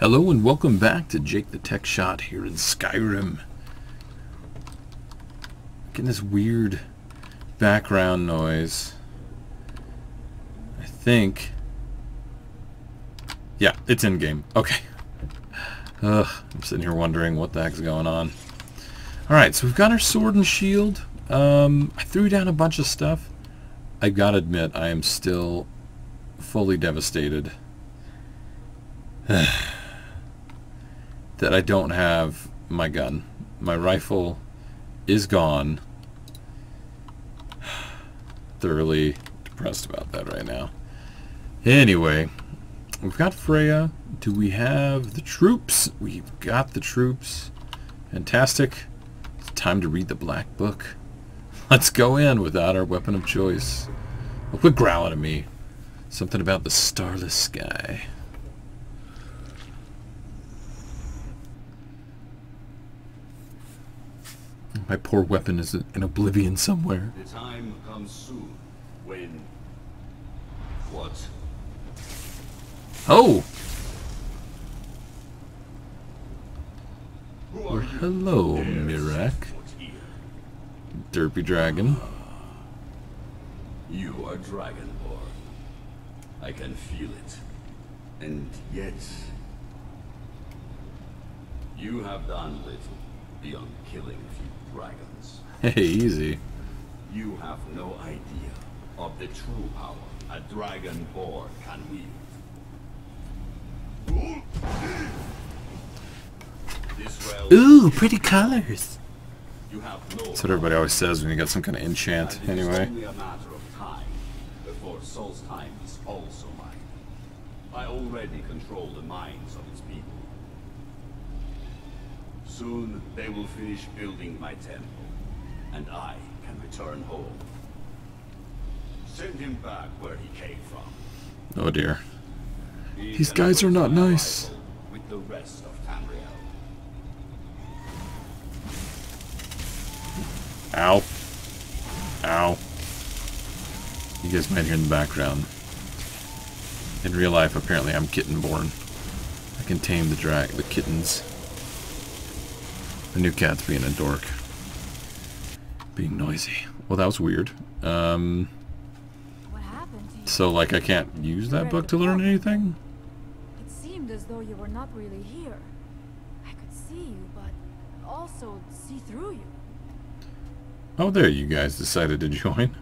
Hello and welcome back to Jake the Tech Shot here in Skyrim. Getting this weird background noise. I think... Yeah, it's in-game. Okay. Ugh, I'm sitting here wondering what the heck's going on. Alright, so we've got our sword and shield. Um, I threw down a bunch of stuff. I gotta admit, I am still fully devastated. that I don't have my gun. My rifle is gone. Thoroughly depressed about that right now. Anyway, we've got Frea. Do we have the troops? We've got the troops. Fantastic. It's time to read the Black Book. Let's go in without our weapon of choice. Oh, quit growling at me. Something about the starless sky. My poor weapon is in oblivion somewhere. The time comes soon when... What? Oh! Who Well, are you? hello, Miraak. Derpy Dragon. You are Dragonborn. I can feel it. And yet... You have done little beyond killing a few dragons. Hey, easy. You have no idea of the true power a Dragonborn can wield. This Ooh, pretty colors. you have no That's what everybody always says when you got some kind of enchant. And it is Anyway. only a matter of time before Solstheim is also mine. I already control the minds of its people. Soon they will finish building my temple, and I can return home. Send him back where he came from. Oh dear. He These guys are not nice. With the rest of Tamriel. Ow. Ow. You guys might hear in the background. In real life, apparently, I'm kitten born. I can tame the drag, the kittens. The new cat's being a dork. Being noisy. Well, that was weird. Um, What happened to you? so, like, I can't use that book to learn anything? It seemed as though you were not really here. I could see you, but also see through you. Oh, there you guys decided to join.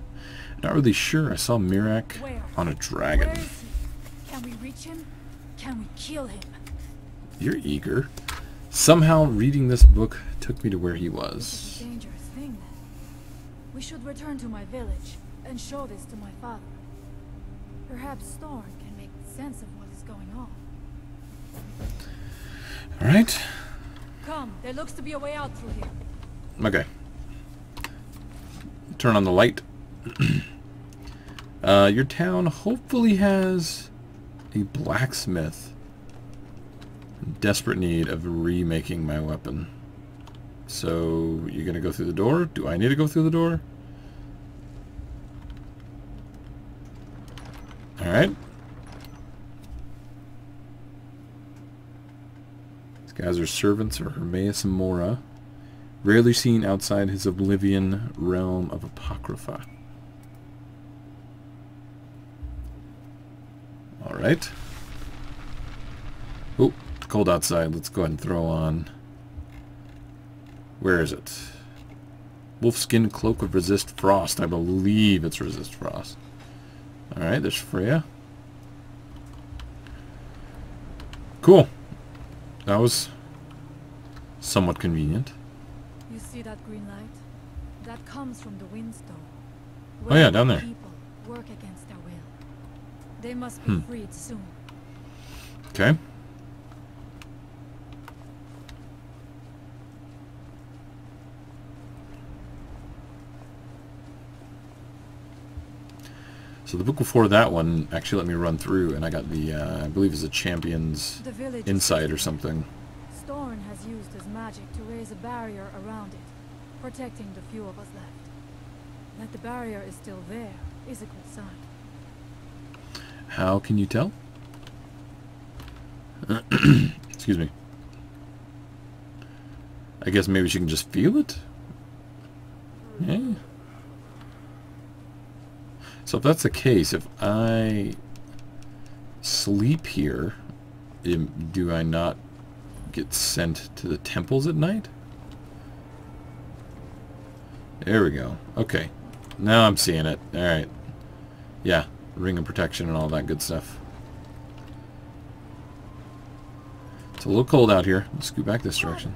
Not really sure. I saw Miraak Where? on a dragon. Where is he? Can we reach him? Can we kill him? You're eager. Somehow reading this book took me to where he was. is a dangerous thing then. We should return to my village and show this to my father. Perhaps Storn can make sense of what is going on. Alright. Come, there looks to be a way out through here. Okay. Turn on the light. uh, your town hopefully has a blacksmith. Desperate need of remaking my weapon. So, you're gonna go through the door? Do I need to go through the door? Alright. These guys are servants of Hermaeus Mora. Rarely seen outside his oblivion realm of Apocrypha. Alright. Oh, cold outside. Let's go ahead and throw on... Where is it? Wolfskin Cloak of Resist Frost. I believe it's Resist Frost. Alright, there's Frea. Cool. That was somewhat convenient. You see that green light? That comes from the Windstone. Oh yeah, down there. People work against their will. They must be Hmm. freed soon. Okay. So the book before that one actually let me run through, and I got the, uh, I believe it's a Champion's Insight or something. Storn has used his magic to raise a barrier around it, protecting the few of us left. That the barrier is still there is a good sign. How can you tell? Excuse me. I guess maybe she can just feel it? Yeah. So if that's the case, if I sleep here, do I not get sent to the temples at night? There we go. Okay. Now I'm seeing it. Alright. Yeah. Ring of protection and all that good stuff. It's a little cold out here. Let's scoot back this direction.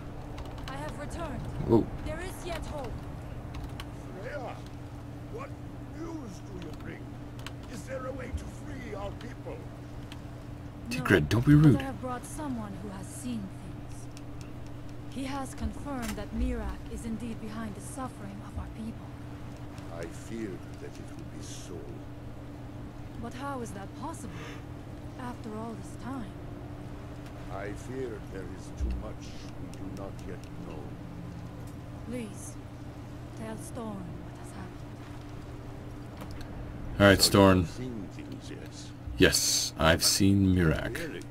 I have returned. Whoa. There is yet hope. Frea, what news do you bring? Is there a way to free our people? Tigrid, don't be rude. I have brought someone who has seen things. He has confirmed that Miraak is indeed behind the suffering of our people. I feared that it would be so. But how is that possible? After all this time. I fear there is too much we do not yet know. Please, tell Storn what has happened. Alright, Storn. Yes. I've seen Miraak.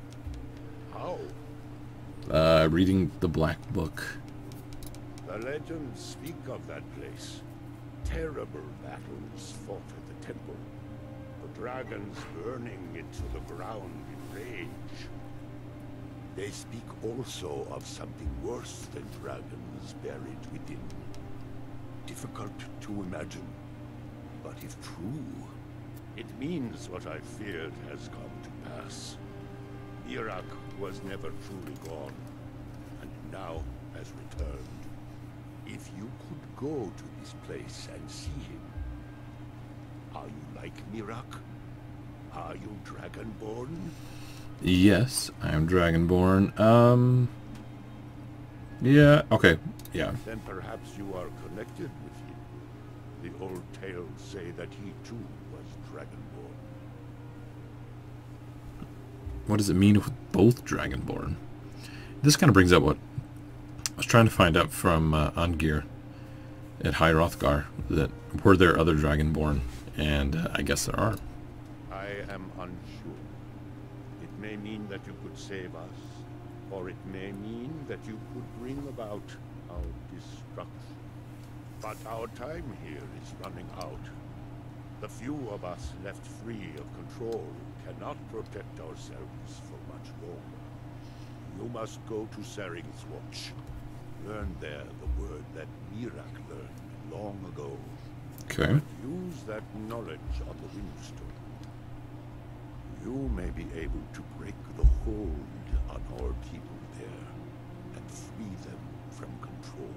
Uh, reading the Black Book. The legends speak of that place. Terrible battles fought at the temple. The dragons burning into the ground in rage. They speak also of something worse than dragons buried within. Difficult to imagine. But if true, it means what I feared has come to pass. Irak was never truly gone, and now has returned. If you could go to this place and see him, are you like Miraak? Are you Dragonborn? Yes, I am Dragonborn. Um... Yeah, okay. Yeah. Then perhaps you are connected with him. The old tales say that he too was Dragonborn. What does it mean with both Dragonborn? This kind of brings up what I was trying to find out from uh, Arngeir at High Hrothgar, that were there other Dragonborn? And uh, I guess there are. I am unsure. It may mean that you could save us, or it may mean that you could bring about our destruction. But our time here is running out. The few of us left free of control cannot protect ourselves for much longer. You must go to Saering's Watch. Learn there the word that Miraak learned long ago. Okay. Use that knowledge on the Windstone. You may be able to break the hold on our people there and free them from control.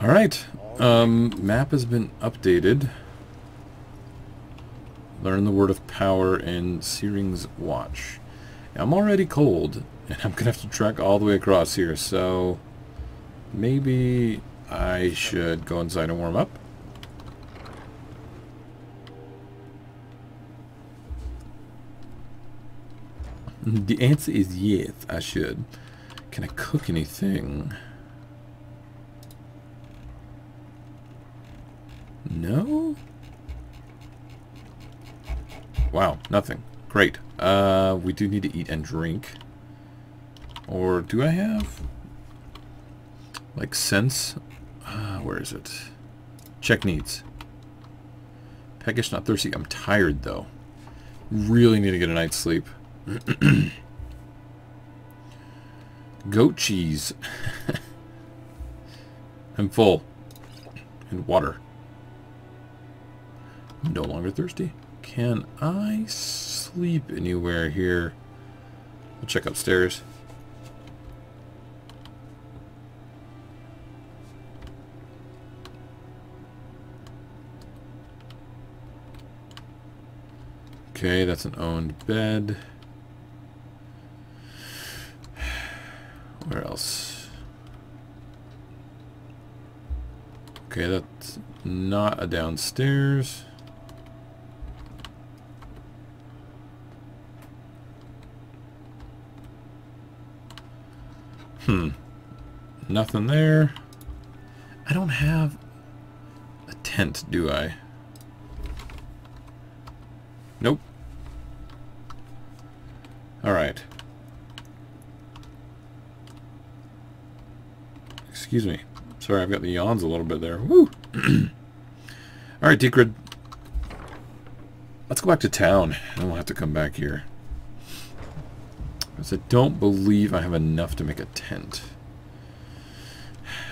Alright. Um, map has been updated. Learn the word of power in Saering's Watch. I'm already cold, and I'm going to have to trek all the way across here, so maybe I should go inside and warm up. The answer is yes, I should. Can I cook anything? No? Wow, nothing. Great. Uh, we do need to eat and drink. Or do I have... Like sense? Uh, where is it? Check needs. Peckish, not thirsty. I'm tired, though. Really need to get a night's sleep. Goat cheese. I'm full. And water. No longer thirsty. Can I sleep anywhere here? I'll check upstairs. Okay, that's an owned bed. Where else? Okay, that's not a downstairs. Hmm. Nothing there. I don't have a tent, do I? Nope. Alright. Excuse me. Sorry, I've got the yawns a little bit there. Woo! Alright, Decred. Let's go back to town, and we'll have to come back here. Because I don't believe I have enough to make a tent.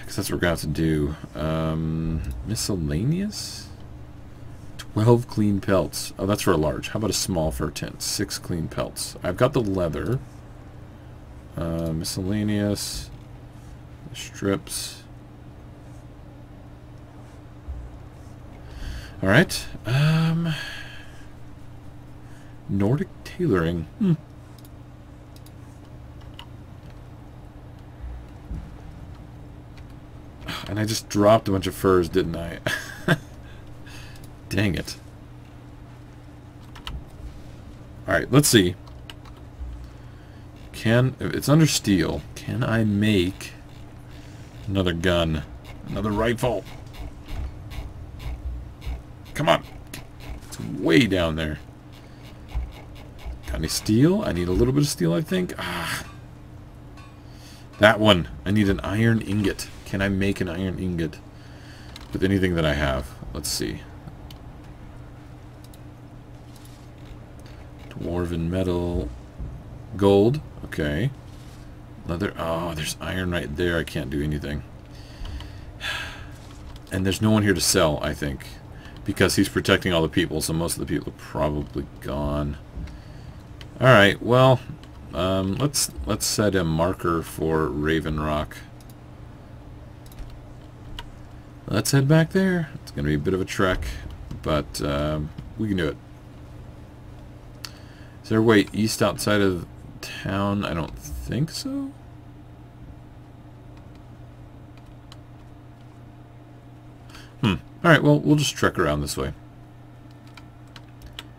Because that's what we're going to have to do. Um, miscellaneous? 12 clean pelts. Oh, that's for a large. How about a small for a tent? 6 clean pelts. I've got the leather. Uh, miscellaneous. Strips. Alright. Um, Nordic tailoring. Hmm. And I just dropped a bunch of furs, didn't I? Dang it. Alright, let's see. Can, it's under steel, can I make another gun? Another rifle? Come on. It's way down there. Got any steel? I need a little bit of steel, I think. Ah. That one. I need an iron ingot. Can I make an iron ingot with anything that I have? Let's see. Dwarven metal. Gold. Okay. Leather. Oh, there's iron right there. I can't do anything. And there's no one here to sell, I think. Because he's protecting all the people, so most of the people are probably gone. Alright, well, um, let's let's set a marker for Raven Rock. Let's head back there. It's going to be a bit of a trek, but um, we can do it. Is there a way east outside of town? I don't think so. Hmm. Alright, well, we'll just trek around this way.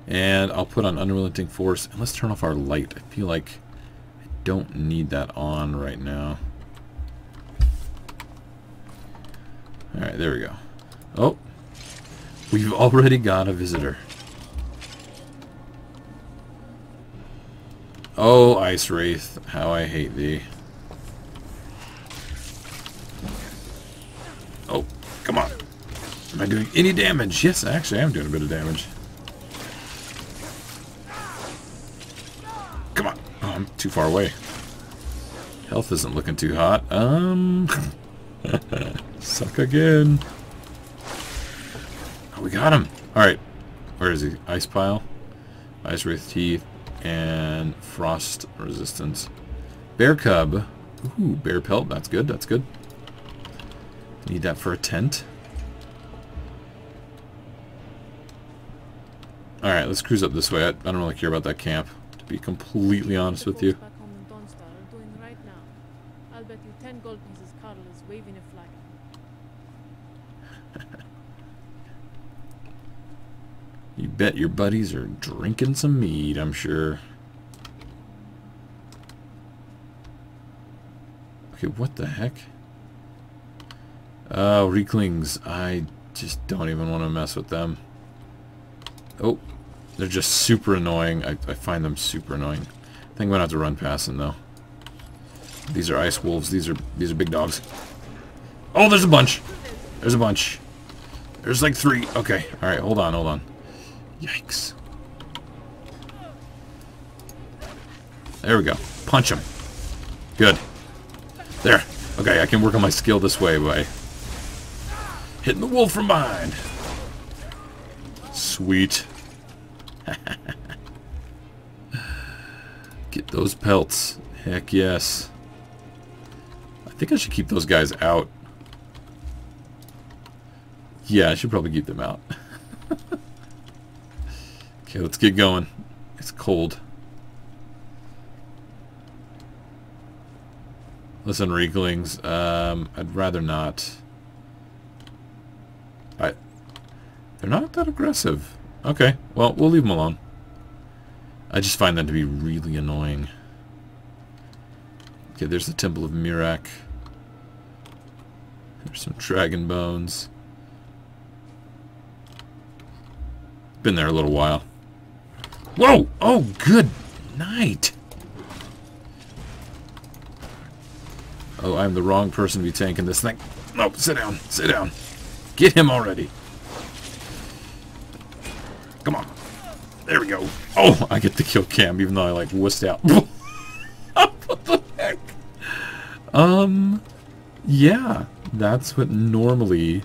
And I'll put on Unrelenting Force. And let's turn off our light. I feel like I don't need that on right now. Alright, there we go. Oh. We've already got a visitor. Oh, Ice Wraith. How I hate thee. Oh, come on. Am I doing any damage? Yes, I actually I am doing a bit of damage. Come on. Oh, I'm too far away. Health isn't looking too hot. Um... Suck again. Oh, we got him. Alright. Where is he? Ice Pile. Ice Wraith Teeth. And Frost Resistance. Bear Cub. Ooh, Bear Pelt. That's good. That's good. Need that for a tent. Alright, let's cruise up this way. I, I don't really care about that camp, to be completely honest with you. I'll bet you ten gold pieces Carl is waving a flag. You bet your buddies are drinking some mead, I'm sure. Okay, what the heck? Oh, Rieklings. I just don't even want to mess with them. Oh, they're just super annoying. I, I find them super annoying. I think I'm going to have to run past them, though. These are ice wolves. These are these are big dogs. Oh, there's a bunch. There's a bunch. There's like three. Okay. All right. Hold on. Hold on. Yikes. There we go. Punch him. Good. There. Okay, I can work on my skill this way by hitting the wolf from behind. Sweet. Get those pelts. Heck yes. I think I should keep those guys out. Yeah, I should probably keep them out. okay, let's get going. It's cold. Listen, Rieklings, um, I'd rather not. I, they're not that aggressive. Okay, well, we'll leave them alone. I just find them to be really annoying. Okay, there's the Temple of Miraak. There's some dragon bones. Been there a little while. Whoa! Oh, good night! Oh, I'm the wrong person to be tanking this thing. No, sit down, sit down. Get him already. Come on. There we go. Oh, I get to kill Cam, even though I, like, wussed out. what the heck? Um, yeah. That's what normally...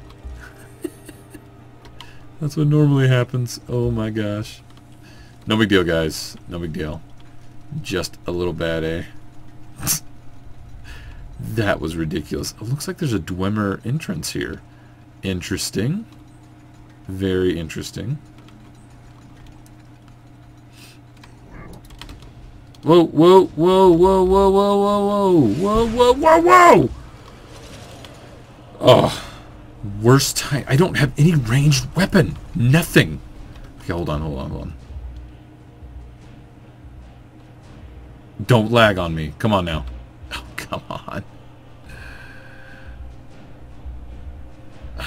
that's what normally happens. Oh my gosh. No big deal, guys. No big deal. Just a little bad, eh? that was ridiculous. It looks like there's a Dwemer entrance here. Interesting. Very interesting. Whoa, whoa, whoa, whoa, whoa, whoa, whoa, whoa, whoa, whoa, whoa, whoa! Oh, worst time. I don't have any ranged weapon. Nothing. Okay, hold on, hold on, hold on. Don't lag on me. Come on now. Oh, come on.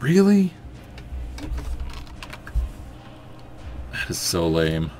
really? That is so lame.